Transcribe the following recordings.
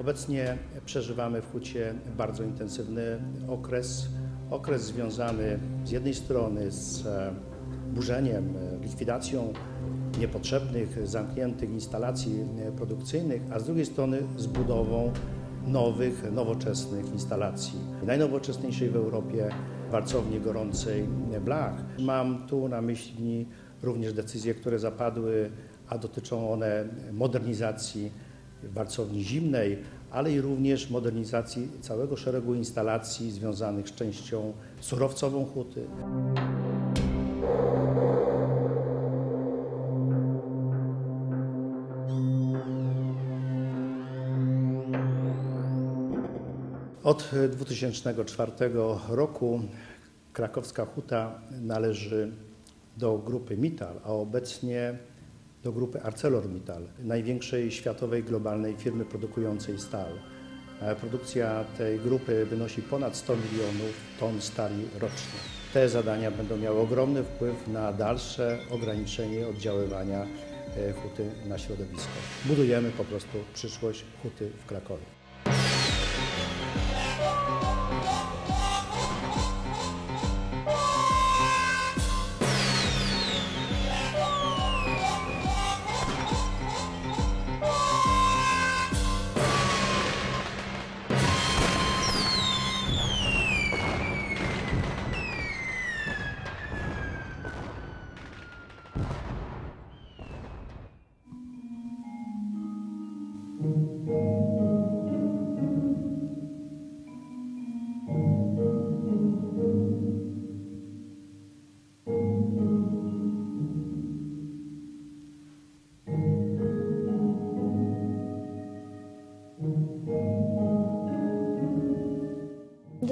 Obecnie przeżywamy w Hucie bardzo intensywny okres, okres związany z jednej strony z e, burzeniem, e, likwidacją niepotrzebnych, zamkniętych instalacji e, produkcyjnych, a z drugiej strony z budową nowych, nowoczesnych instalacji. Najnowocześniejszej w Europie warcowni gorącej blach. Mam tu na myśli również decyzje, które zapadły, a dotyczą one modernizacji warcowni zimnej, ale i również modernizacji całego szeregu instalacji związanych z częścią surowcową huty. Od 2004 roku krakowska huta należy do grupy Mittal, a obecnie do grupy ArcelorMittal, największej światowej globalnej firmy produkującej stal. E, Produkcja tej grupy wynosi ponad 100 milionów ton stali rocznie. Te zadania będą miały ogromny wpływ na dalsze ograniczenie oddziaływania e, huty na środowisko. Budujemy po prostu przyszłość huty w Krakowie.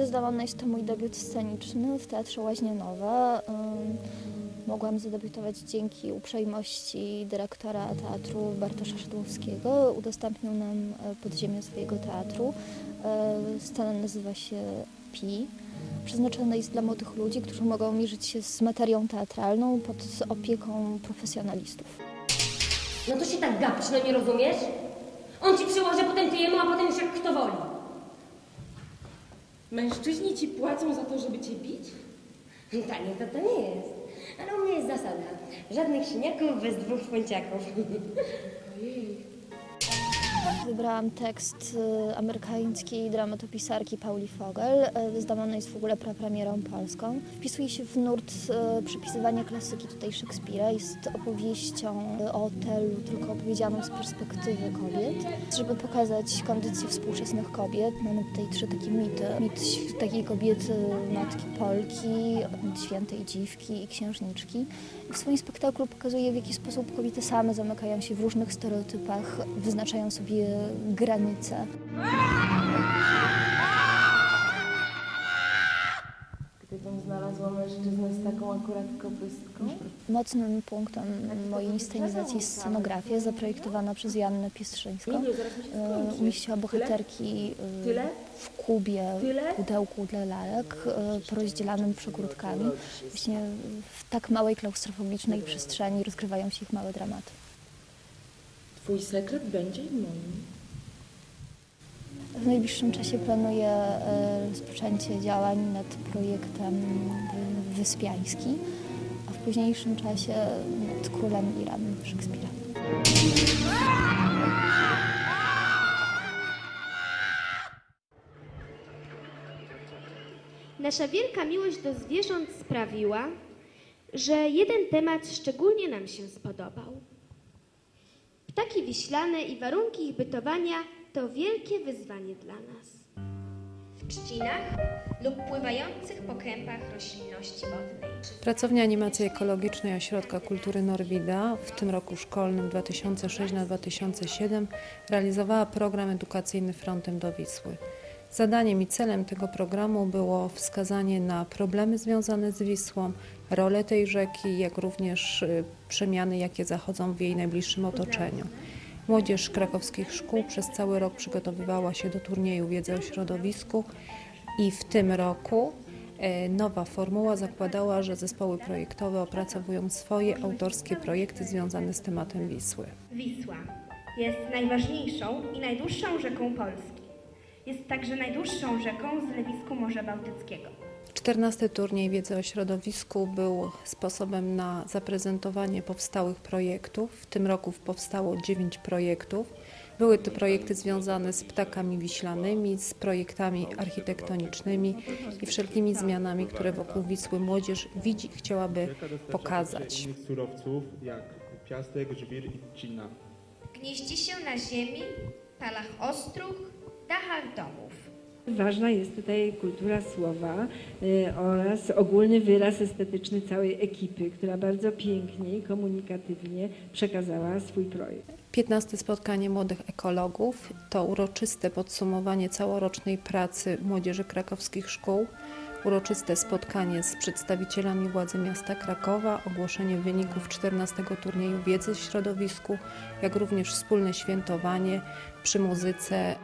Zdawana jest to mój debiut sceniczny w Teatrze Łaźnianowe. Ym, Mogłam zadebiutować dzięki uprzejmości dyrektora teatru Bartosza Szydłowskiego. Udostępnił nam e, podziemie swojego teatru. E, Scena nazywa się Pi. Przeznaczona jest dla młodych ludzi, którzy mogą mierzyć się z materią teatralną pod opieką profesjonalistów. No to się tak gapisz, no nie rozumiesz? On ci przyłoży, potem ty jemu, a potem już jak kto woli. Mężczyźni ci płacą za to, żeby cię bić? Tanie to to nie jest. Ale u mnie jest zasada. Żadnych siniaków bez dwóch szponciaków. Ojej. Wybrałam tekst y, amerykańskiej dramatopisarki Pauli Fogel. Y, Zdawana jest w ogóle prapremierą polską. Wpisuje się w nurt y, przepisywania klasyki tutaj Szekspira. Jest opowieścią o Otellu, tylko opowiedzianą z perspektywy kobiet. Żeby pokazać kondycję współczesnych kobiet, mamy tutaj trzy takie mity. Mit takiej kobiety, matki Polki, mit świętej dziwki i księżniczki. W swoim spektaklu pokazuje, w jaki sposób kobiety same zamykają się w różnych stereotypach, wyznaczają sobie granice. Gdybym znalazła mężczyznę z taką akurat kopystką? Mocnym punktem mojej inscenizacji jest scenografia zaprojektowana przez E, skończy. Umieściła bohaterki e, w kubie, pudełku dla lalek, e, porozdzielanym przegródkami. Właśnie w tak małej klaustrofobicznej przestrzeni rozgrywają się ich małe dramaty. Twój sekret będzie moim. W najbliższym czasie planuję e, rozpoczęcie działań nad projektem Wy- Wyspiański, a w późniejszym czasie nad Królem Iran Szekspira. Nasza wielka miłość do zwierząt sprawiła, że jeden temat szczególnie nam się spodobał. Ptaki wiślane i warunki ich bytowania to wielkie wyzwanie dla nas. W trzcinach lub pływających po kępach roślinności wodnej. Pracownia Animacji Ekologicznej Ośrodka Kultury Norwida w tym roku szkolnym 2006 na 2007 realizowała program edukacyjny Frontem do Wisły. Zadaniem i celem tego programu było wskazanie na problemy związane z Wisłą, rolę tej rzeki, jak również y, przemiany, jakie zachodzą w jej najbliższym otoczeniu. Młodzież krakowskich szkół przez cały rok przygotowywała się do turnieju wiedzy o środowisku i w tym roku e, nowa formuła zakładała, że zespoły projektowe opracowują swoje autorskie projekty związane z tematem Wisły. Wisła. Jest najważniejszą i najdłuższą rzeką Polski. Jest także najdłuższą rzeką z lewisku Morza Bałtyckiego. 14 turniej wiedzy o środowisku był sposobem na zaprezentowanie powstałych projektów. W tym roku powstało 9 projektów. Były to projekty związane z ptakami wiślanymi, z projektami architektonicznymi i wszelkimi zmianami, które wokół Wisły młodzież widzi, chciałaby Rzeka dostarcza pokazać. surowców jak piasek, żwir i trzcina. Gnieździ się na ziemi, palach ostróg, dachach domów. Ważna jest tutaj kultura słowa y, oraz ogólny wyraz estetyczny całej ekipy, która bardzo pięknie i komunikatywnie przekazała swój projekt. 15 spotkanie młodych ekologów to uroczyste podsumowanie całorocznej pracy młodzieży krakowskich szkół, uroczyste spotkanie z przedstawicielami władzy miasta Krakowa, ogłoszenie wyników 14 turnieju wiedzy w środowisku, jak również wspólne świętowanie przy muzyce